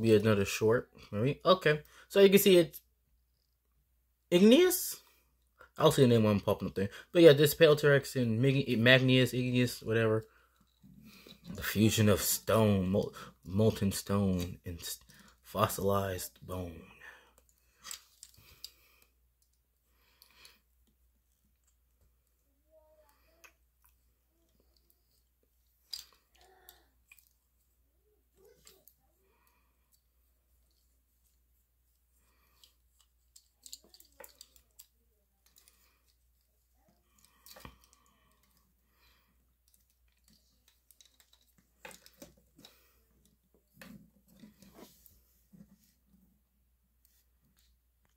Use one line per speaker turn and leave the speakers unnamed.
Be another short, right? Okay. So you can see it. igneous. I'll see the name when popping up there. But yeah, this Paleotrex and Magnius, igneous, whatever. The fusion of stone, molten stone, and fossilized bone.